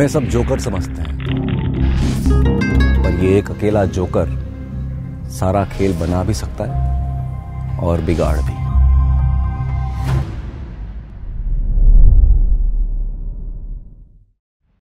हमें सब जोकर समझते हैं। पर ये एक अकेला जोकर सारा खेल बना भी सकता है और बिगाड़ भी।